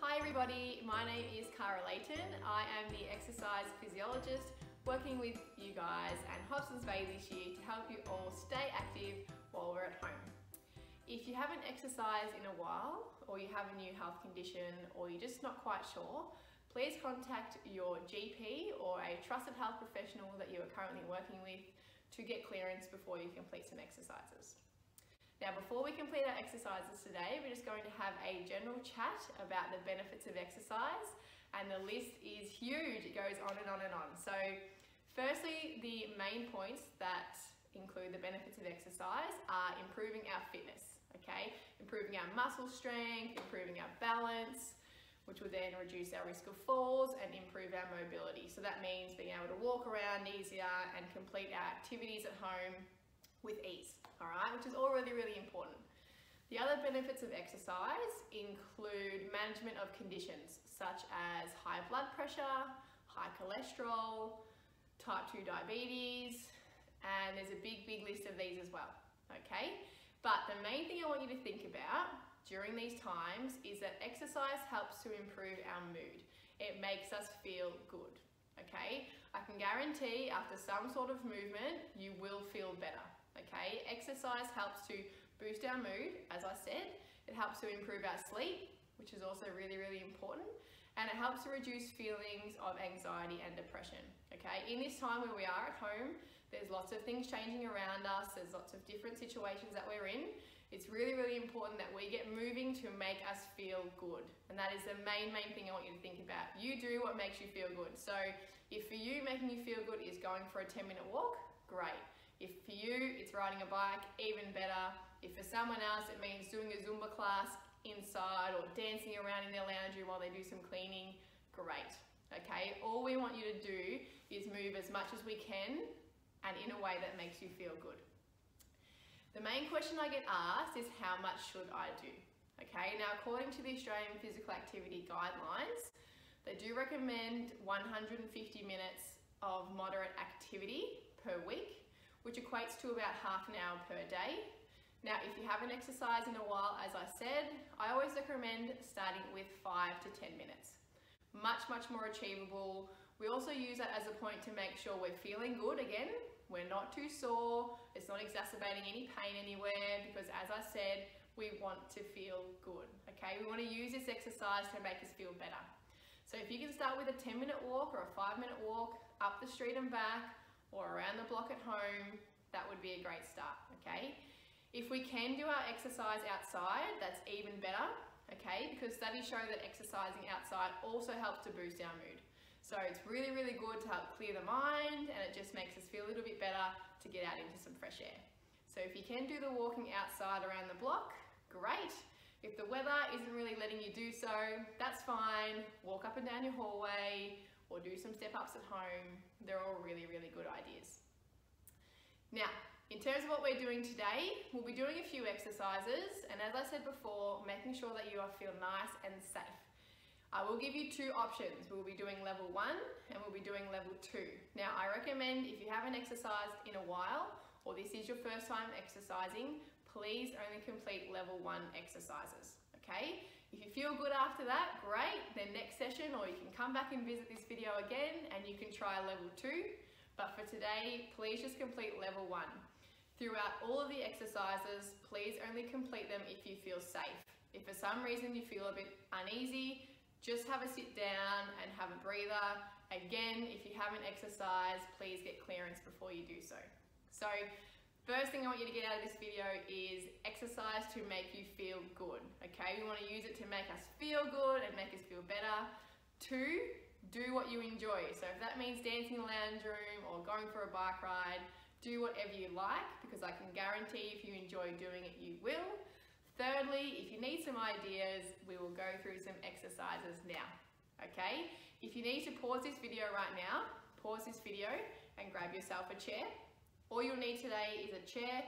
Hi everybody, my name is Kara Layton. I am the exercise physiologist working with you guys and Hobsons Bay this year to help you all stay active while we're at home. If you haven't exercised in a while or you have a new health condition or you're just not quite sure, please contact your GP or a trusted health professional that you are currently working with to get clearance before you complete some exercises. Now before we complete our exercises today, we're just going to have a general chat about the benefits of exercise and the list is huge, it goes on and on and on. So firstly, the main points that include the benefits of exercise are improving our fitness, okay? Improving our muscle strength, improving our balance, which will then reduce our risk of falls and improve our mobility. So that means being able to walk around easier and complete our activities at home with ease, all right, which is all really, really important. The other benefits of exercise include management of conditions such as high blood pressure, high cholesterol, type 2 diabetes, and there's a big, big list of these as well, okay? But the main thing I want you to think about during these times is that exercise helps to improve our mood. It makes us feel good, okay? I can guarantee after some sort of movement, you will feel better, okay? Exercise helps to boost our mood, as I said. It helps to improve our sleep, which is also really, really important. And it helps to reduce feelings of anxiety and depression, okay? In this time where we are at home, there's lots of things changing around us. There's lots of different situations that we're in. It's really, really important that we get moving to make us feel good. And that is the main, main thing I want you to think about. You do what makes you feel good. So if for you, making you feel good is going for a 10 minute walk, great. If for you, it's riding a bike, even better. If for someone else, it means doing a Zumba class inside or dancing around in their lounge room while they do some cleaning, great. Okay, all we want you to do is move as much as we can and in a way that makes you feel good. The main question I get asked is how much should I do? Okay, now according to the Australian Physical Activity Guidelines, they do recommend 150 minutes of moderate activity per week, which equates to about half an hour per day. Now, if you haven't exercised in a while, as I said, I always recommend starting with five to 10 minutes. Much, much more achievable. We also use that as a point to make sure we're feeling good again. We're not too sore. It's not exacerbating any pain anywhere because as I said, we want to feel good, okay? We want to use this exercise to make us feel better. So if you can start with a 10 minute walk or a five minute walk up the street and back or around the block at home, that would be a great start, okay? If we can do our exercise outside, that's even better, okay? Because studies show that exercising outside also helps to boost our mood. So it's really, really good to help clear the mind and it just makes us feel a little bit better to get out into some fresh air. So if you can do the walking outside around the block, great. If the weather isn't really letting you do so, that's fine. Walk up and down your hallway or do some step ups at home. They're all really, really good ideas. Now, in terms of what we're doing today, we'll be doing a few exercises and as I said before, making sure that you feel nice and safe. I will give you two options. We'll be doing level one and we'll be doing level two. Now I recommend if you haven't exercised in a while or this is your first time exercising, please only complete level one exercises, okay? If you feel good after that, great, then next session or you can come back and visit this video again and you can try level two. But for today, please just complete level one. Throughout all of the exercises, please only complete them if you feel safe. If for some reason you feel a bit uneasy, just have a sit down and have a breather. Again, if you haven't exercised, please get clearance before you do so. So first thing I want you to get out of this video is exercise to make you feel good, okay? We wanna use it to make us feel good and make us feel better. Two, do what you enjoy. So if that means dancing in the lounge room or going for a bike ride, do whatever you like because I can guarantee if you enjoy doing it, you will. Thirdly, if you need some ideas, we will go through some exercises now, okay? If you need to pause this video right now, pause this video and grab yourself a chair. All you'll need today is a chair.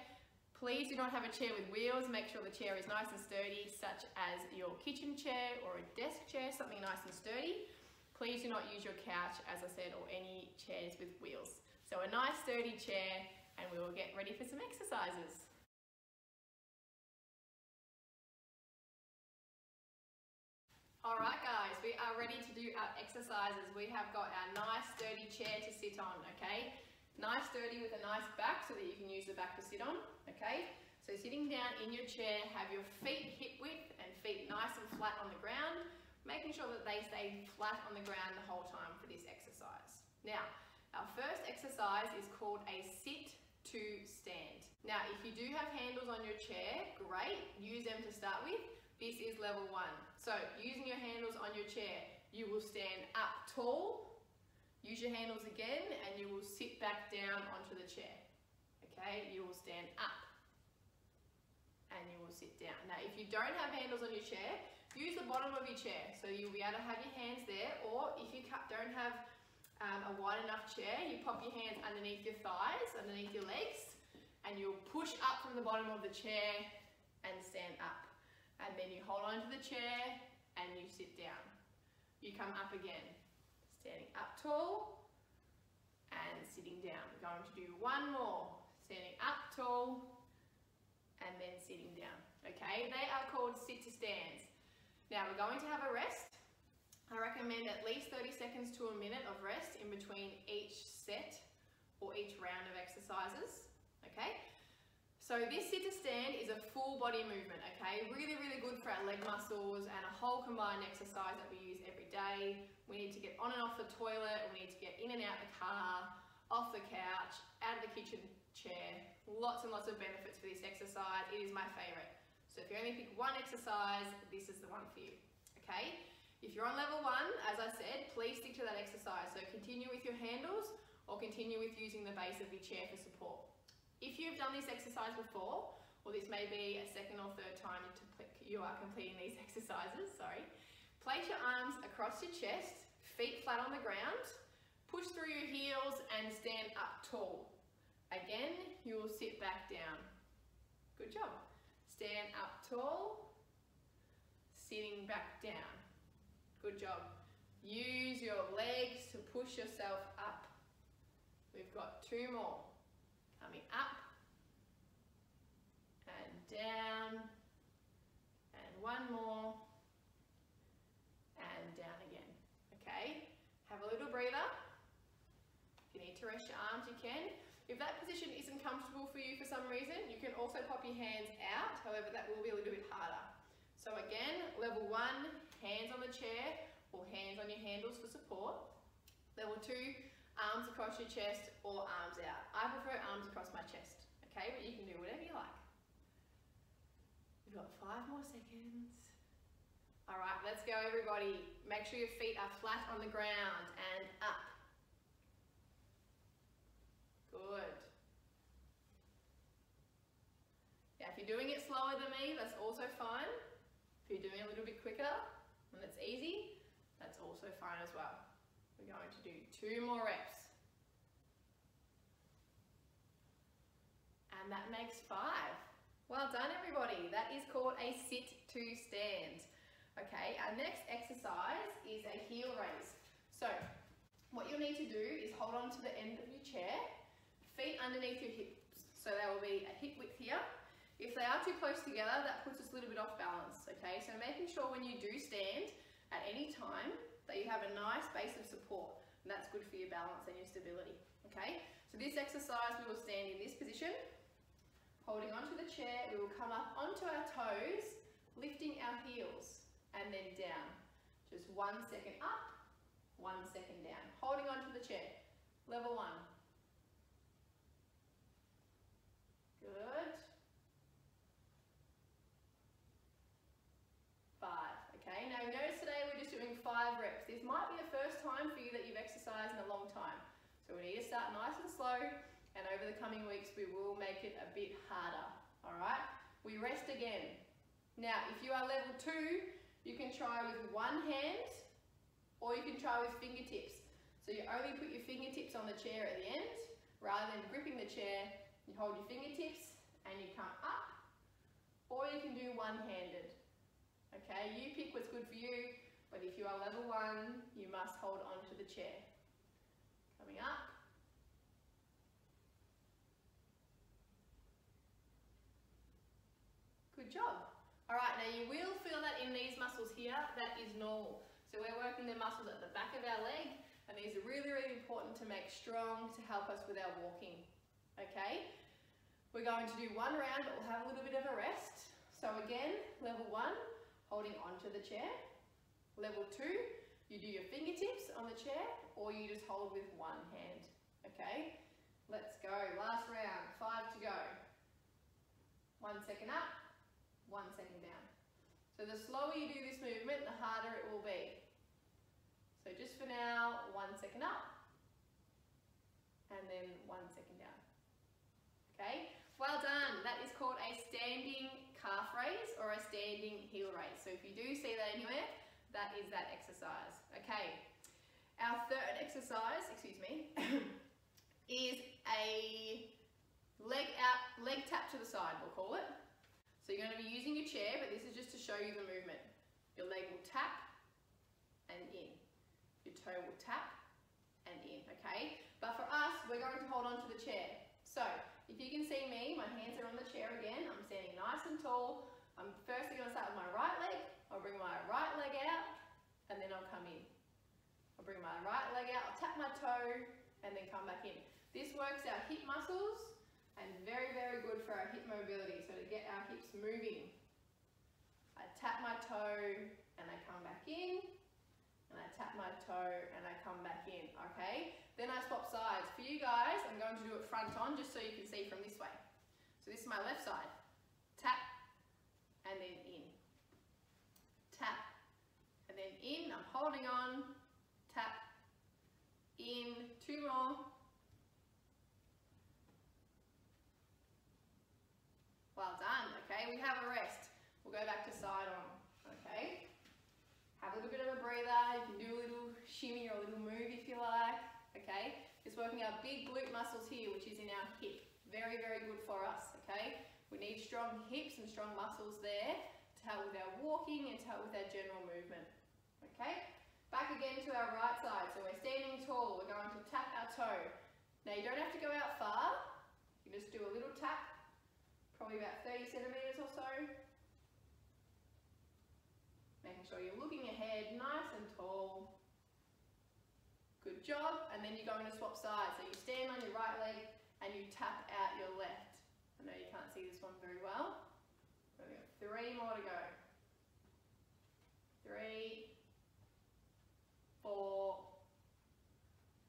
Please do not have a chair with wheels. Make sure the chair is nice and sturdy, such as your kitchen chair or a desk chair, something nice and sturdy. Please do not use your couch, as I said, or any chairs with wheels. So a nice sturdy chair and we will get ready for some exercises. All right, guys, we are ready to do our exercises. We have got our nice sturdy chair to sit on, okay? Nice sturdy with a nice back so that you can use the back to sit on, okay? So sitting down in your chair, have your feet hip width and feet nice and flat on the ground, making sure that they stay flat on the ground the whole time for this exercise. Now, our first exercise is called a sit to stand. Now, if you do have handles on your chair, great, use them to start with. This is level one. So using your handles on your chair, you will stand up tall, use your handles again, and you will sit back down onto the chair. Okay, you will stand up and you will sit down. Now, if you don't have handles on your chair, use the bottom of your chair. So you'll be able to have your hands there, or if you don't have um, a wide enough chair, you pop your hands underneath your thighs, underneath your legs, and you'll push up from the bottom of the chair and stand up and then you hold on to the chair and you sit down. You come up again, standing up tall and sitting down. We're going to do one more, standing up tall and then sitting down. Okay, they are called sit to stands. Now we're going to have a rest. I recommend at least 30 seconds to a minute of rest in between each set or each round of exercises. Okay, so this sit to stand is a full body movement, okay? Really, really good for our leg muscles and a whole combined exercise that we use every day. We need to get on and off the toilet, we need to get in and out the car, off the couch, out of the kitchen chair. Lots and lots of benefits for this exercise. It is my favorite. So if you only pick one exercise, this is the one for you, okay? If you're on level one, as I said, please stick to that exercise. So continue with your handles or continue with using the base of your chair for support. If you've done this exercise before, or this may be a second or third time you are completing these exercises, sorry, place your arms across your chest, feet flat on the ground, push through your heels and stand up tall. Again, you will sit back down. Good job. Stand up tall, sitting back down. Good job. Use your legs to push yourself up. We've got two more coming up and down and one more and down again. Okay, have a little breather. If you need to rest your arms, you can. If that position isn't comfortable for you for some reason, you can also pop your hands out. However, that will be a little bit harder. So again, level one, hands on the chair or hands on your handles for support. Level two, arms across your chest or arms out. I prefer arms across my chest, okay? But you can do whatever you like. We've got five more seconds. All right, let's go everybody. Make sure your feet are flat on the ground and up. Good. Now if you're doing it slower than me, that's also fine. If you're doing it a little bit quicker and it's easy, that's also fine as well. We're going to do two more reps. And that makes five. Well done everybody. That is called a sit to stand. Okay, our next exercise is a heel raise. So what you'll need to do is hold on to the end of your chair, feet underneath your hips. So there will be a hip width here. If they are too close together, that puts us a little bit off balance, okay? So making sure when you do stand at any time that you have a nice base of support. And that's good for your balance and your stability. Okay, so this exercise we will stand in this position, holding onto the chair, we will come up onto our toes, lifting our heels, and then down. Just one second up, one second down. Holding onto the chair. Level one. Good. now you notice today we're just doing five reps. This might be the first time for you that you've exercised in a long time. So we need to start nice and slow and over the coming weeks we will make it a bit harder. All right, we rest again. Now, if you are level two, you can try with one hand or you can try with fingertips. So you only put your fingertips on the chair at the end rather than gripping the chair. You hold your fingertips and you come up or you can do one-handed. Okay, you pick what's good for you. But if you are level one, you must hold on to the chair. Coming up. Good job. All right, now you will in these muscles here, that is normal. So we're working the muscles at the back of our leg, and these are really, really important to make strong to help us with our walking, okay? We're going to do one round, but we'll have a little bit of a rest. So again, level one, holding onto the chair. Level two, you do your fingertips on the chair, or you just hold with one hand, okay? Let's go, last round, five to go. One second up, one second down. So the slower you do this movement, the harder it will be. So just for now, one second up, and then one second down. Okay, well done. That is called a standing calf raise or a standing heel raise. So if you do see that anywhere, that is that exercise. Okay, our third exercise, excuse me, is a leg out, leg tap to the side, we'll call it. You're going to be using your chair, but this is just to show you the movement. Your leg will tap and in. Your toe will tap and in, okay? But for us, we're going to hold on to the chair. So if you can see me, my hands are on the chair again. I'm standing nice and tall. I'm firstly going to start with my right leg. I'll bring my right leg out and then I'll come in. I'll bring my right leg out, I'll tap my toe and then come back in. This works our hip muscles and very, very good for our hip mobility. So to get our hips moving, I tap my toe and I come back in, and I tap my toe and I come back in, okay? Then I swap sides. For you guys, I'm going to do it front on just so you can see from this way. So this is my left side. Tap and then in. Tap and then in. I'm holding on. Tap. In. Two more. Well done, okay? We have a rest. We'll go back to side on, okay? Have a little bit of a breather. You can do a little shimmy or a little move if you like, okay? Just working our big glute muscles here, which is in our hip. Very, very good for us, okay? We need strong hips and strong muscles there to help with our walking and to help with our general movement, okay? Back again to our right side. So we're standing tall. We're going to tap our toe. Now you don't have to go out far. You just do a little tap probably about 30 centimetres or so. Making sure you're looking ahead, nice and tall. Job. And then you're going to swap sides. So you stand on your right leg and you tap out your left. I know you can't see this one very well. Three more to go. Three, four,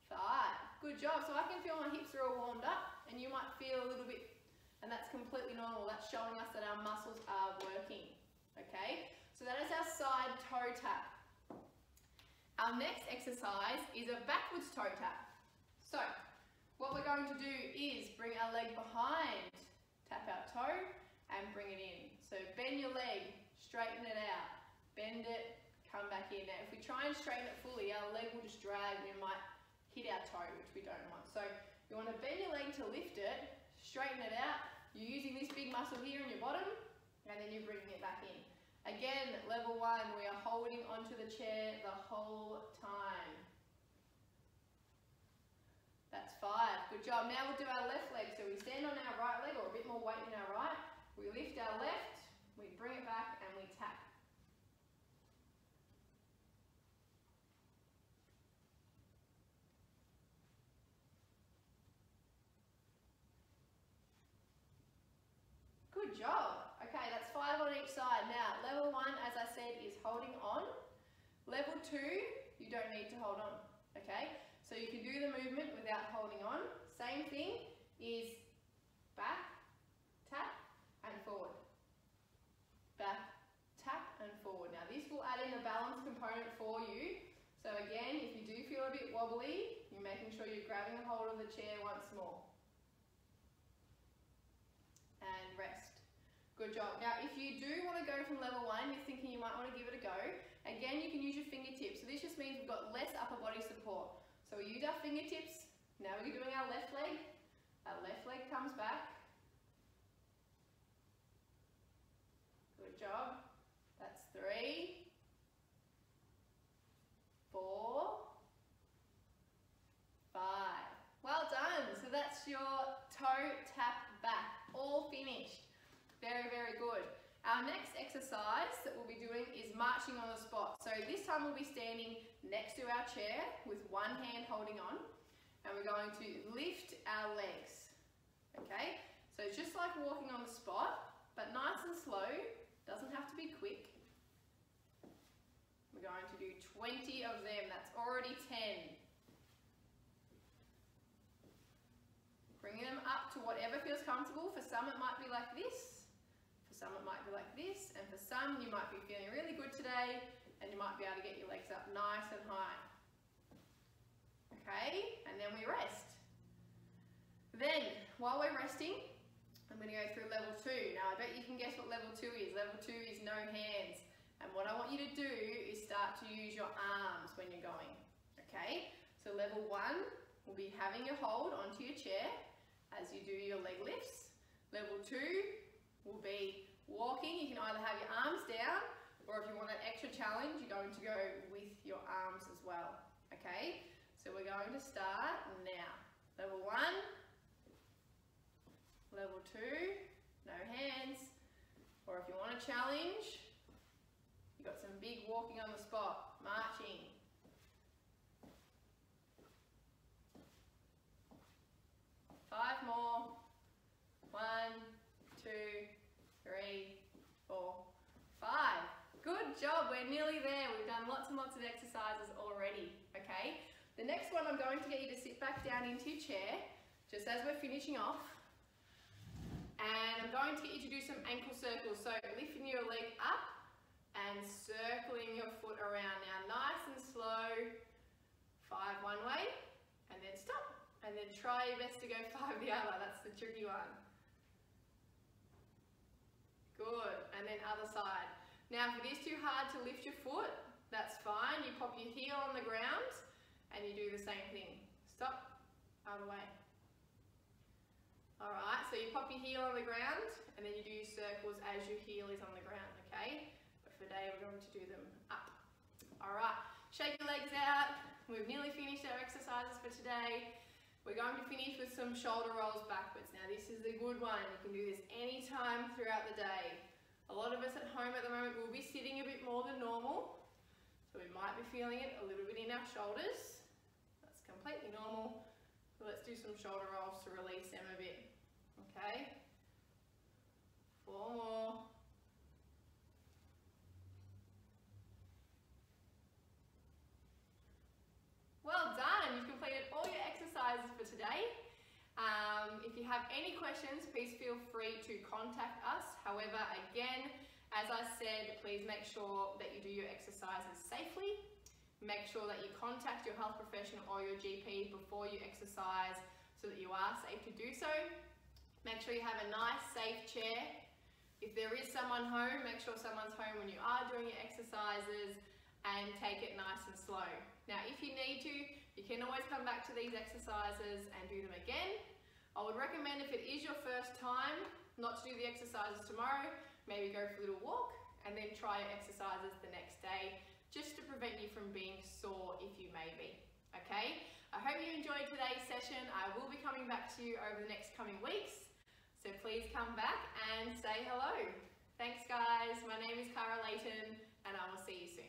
five. Good job. So I can feel my hips are all warmed up and you might feel a little bit and that's completely normal. That's showing us that our muscles are working, okay? So that is our side toe tap. Our next exercise is a backwards toe tap. So, what we're going to do is bring our leg behind, tap our toe, and bring it in. So bend your leg, straighten it out, bend it, come back in. Now, if we try and straighten it fully, our leg will just drag and we might hit our toe, which we don't want. So you want to bend your leg to lift it, straighten it out, you're using this big muscle here in your bottom, and then you're bringing it back in. Again, level one, we are holding onto the chair the whole time. That's five. Good job. Now we'll do our left leg. So we stand on our right leg, or a bit more weight in our right. We lift our left, we bring it back, and we tap. Good job. Okay, that's five on each side. Now, level one, as I said, is holding on. Level two, you don't need to hold on, okay? So you can do the movement without holding on. Same thing is back, tap, and forward. Back, tap, and forward. Now this will add in a balance component for you. So again, if you do feel a bit wobbly, you're making sure you're grabbing a hold of the chair once more. And rest. Good job. Now, if you do want to go from level one, you're thinking you might want to give it a go, again, you can use your fingertips. So this just means we've got less upper body support. So we use our fingertips. Now we're doing our left leg. Our left leg comes back. Good job. That's three, four, five. Well done. So that's your toe tap back. All finished. Very, very good. Our next exercise that we'll be doing is marching on the spot. So this time we'll be standing next to our chair with one hand holding on and we're going to lift our legs. Okay, so it's just like walking on the spot, but nice and slow, doesn't have to be quick. We're going to do 20 of them, that's already 10. Bringing them up to whatever feels comfortable. For some it might be like this some it might be like this, and for some you might be feeling really good today and you might be able to get your legs up nice and high. Okay, and then we rest. Then, while we're resting, I'm going to go through level two. Now, I bet you can guess what level two is. Level two is no hands. And what I want you to do is start to use your arms when you're going. Okay, so level one will be having your hold onto your chair as you do your leg lifts. Level two will be Walking, you can either have your arms down or if you want an extra challenge, you're going to go with your arms as well. Okay, so we're going to start now. Level one, level two, no hands. Or if you want a challenge, you've got some big walking on the spot, marching. Five more. One, two, five. Good job, we're nearly there. We've done lots and lots of exercises already, okay? The next one, I'm going to get you to sit back down into your chair, just as we're finishing off. And I'm going to get you to do some ankle circles. So lifting your leg up and circling your foot around. Now nice and slow, five one way, and then stop. And then try your best to go five the other. That's the tricky one. Good, and then other side. Now if it is too hard to lift your foot, that's fine. You pop your heel on the ground and you do the same thing. Stop, other way. Alright, so you pop your heel on the ground and then you do your circles as your heel is on the ground, okay? But for today we're going to do them up. Alright, shake your legs out. We've nearly finished our exercises for today. We're going to finish with some shoulder rolls backwards. Now this is a good one. You can do this anytime throughout the day. A lot of us at home at the moment will be sitting a bit more than normal. So we might be feeling it a little bit in our shoulders. That's completely normal. So let's do some shoulder rolls to release them a bit. Okay? Four more. If you have any questions, please feel free to contact us. However, again, as I said, please make sure that you do your exercises safely. Make sure that you contact your health professional or your GP before you exercise so that you are safe to do so. Make sure you have a nice, safe chair. If there is someone home, make sure someone's home when you are doing your exercises and take it nice and slow. Now, if you need to, you can always come back to these exercises and do them again. I would recommend if it is your first time, not to do the exercises tomorrow, maybe go for a little walk and then try your exercises the next day just to prevent you from being sore if you may be. Okay? I hope you enjoyed today's session. I will be coming back to you over the next coming weeks. So please come back and say hello. Thanks guys. My name is Kara Layton and I will see you soon.